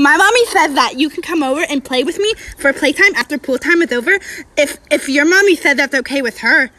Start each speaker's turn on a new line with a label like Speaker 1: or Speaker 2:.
Speaker 1: My mommy says that you can come over and play with me for playtime after pool time is over. If if your mommy said that's okay with her.